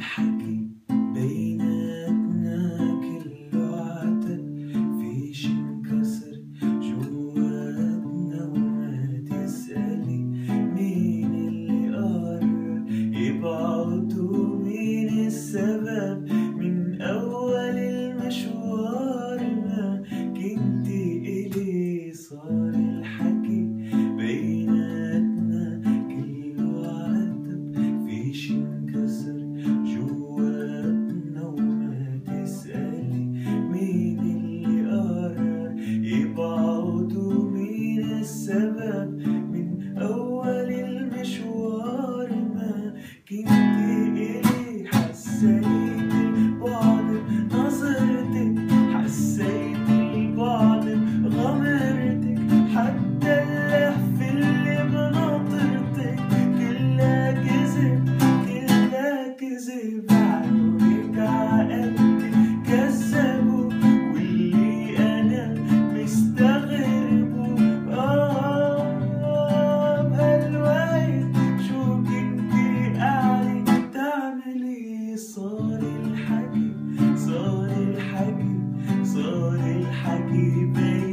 صار seven. صار الحكي صار الحكي صار الحكي بين